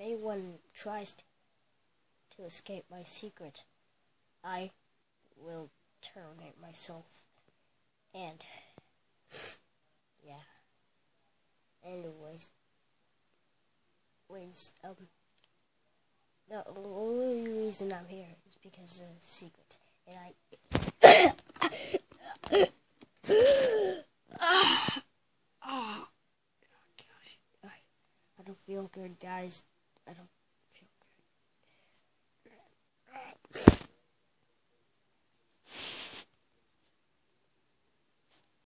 anyone tries to, escape my secret, I will terminate myself. And yeah. Anyways, ways um. The only reason I'm here is because of the secret, and I. oh, gosh, I, I don't feel good, guys. I don't